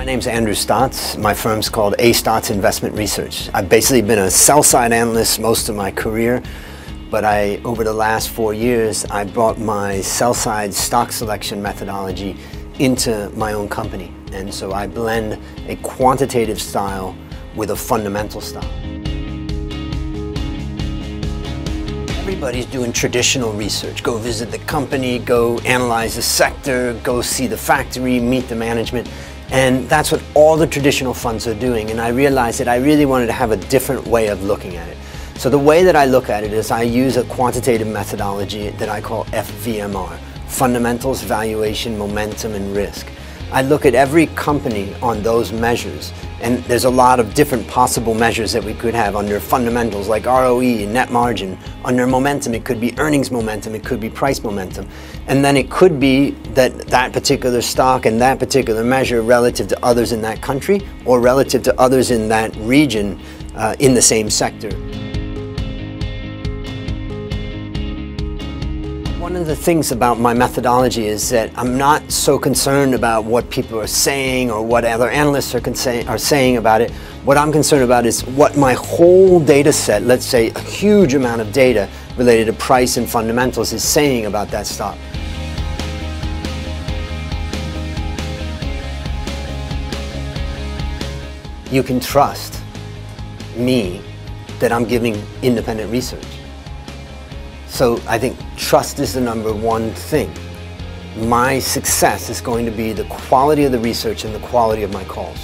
My name's Andrew Stotz. My firm's called A Stotz Investment Research. I've basically been a sell-side analyst most of my career, but I, over the last four years, I brought my sell-side stock selection methodology into my own company. And so I blend a quantitative style with a fundamental style. Everybody's doing traditional research. Go visit the company, go analyze the sector, go see the factory, meet the management. And that's what all the traditional funds are doing. And I realized that I really wanted to have a different way of looking at it. So the way that I look at it is I use a quantitative methodology that I call FVMR, Fundamentals, Valuation, Momentum, and Risk. I look at every company on those measures and there's a lot of different possible measures that we could have under fundamentals like ROE, and net margin. Under momentum, it could be earnings momentum, it could be price momentum. And then it could be that that particular stock and that particular measure relative to others in that country or relative to others in that region uh, in the same sector. One of the things about my methodology is that I'm not so concerned about what people are saying or what other analysts are, are saying about it. What I'm concerned about is what my whole data set, let's say a huge amount of data related to price and fundamentals is saying about that stock. You can trust me that I'm giving independent research. So I think trust is the number one thing. My success is going to be the quality of the research and the quality of my calls.